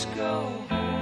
let's go home.